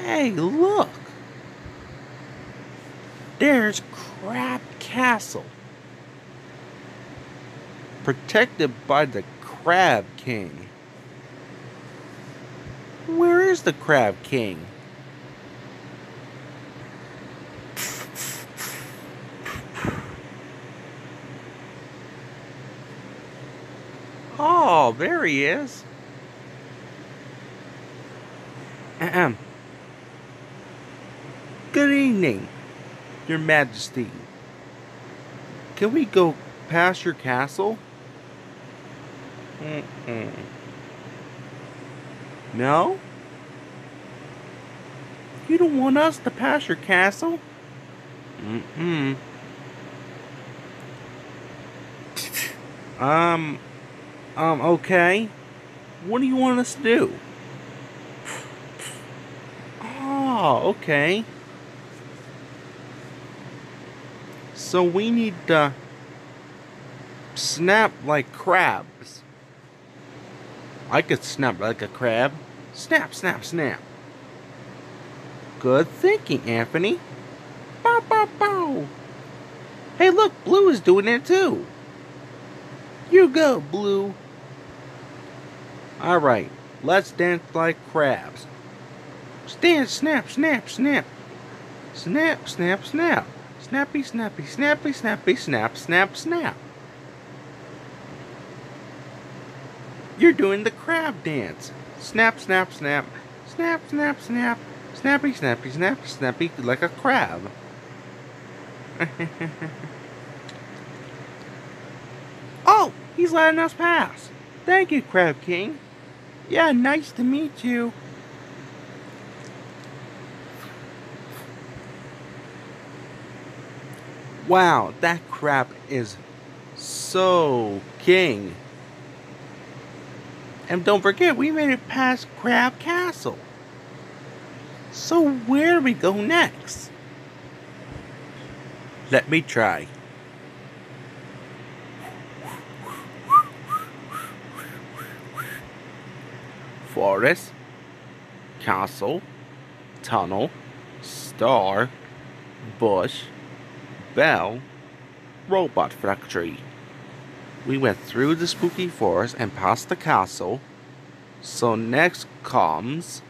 Hey, look! There's Crab Castle. Protected by the Crab King. Where is the Crab King? Oh, there he is. Ahem. Good evening, Your Majesty. Can we go past your castle? Mm-mm. No? You don't want us to pass your castle? Mm-mm. um, um, okay. What do you want us to do? Oh, okay. So we need to snap like crabs. I could snap like a crab. Snap, snap, snap. Good thinking, Anthony. Bow, bow, bow. Hey, look, Blue is doing it too. You go, Blue. Alright, let's dance like crabs. Stand, snap, snap, snap. Snap, snap, snap. Snappy, snappy, snappy, snappy, snap, snap, snap. You're doing the crab dance. Snap, snap, snap. Snap, snap, snap. Snappy, snappy, snap, snappy like a crab. oh, he's letting us pass. Thank you, Crab King. Yeah, nice to meet you. Wow, that crab is so king. And don't forget, we made it past Crab Castle. So where do we go next? Let me try. Forest, castle, tunnel, star, bush, bell, robot factory. We went through the spooky forest and past the castle. So next comes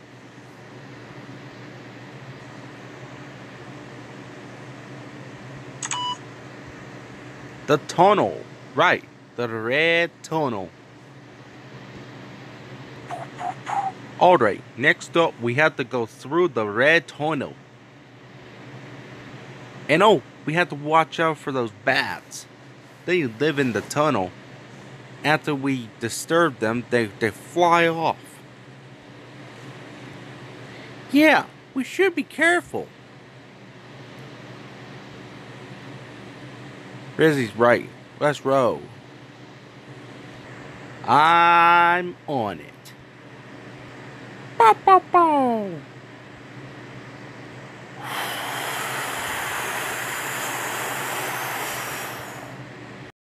the tunnel. Right, the red tunnel. Alright, next up we have to go through the red tunnel. And oh, we have to watch out for those bats. They live in the tunnel. After we disturb them, they, they fly off. Yeah, we should be careful. Rizzy's right. Let's row. I'm on it. Bow, bow, bow.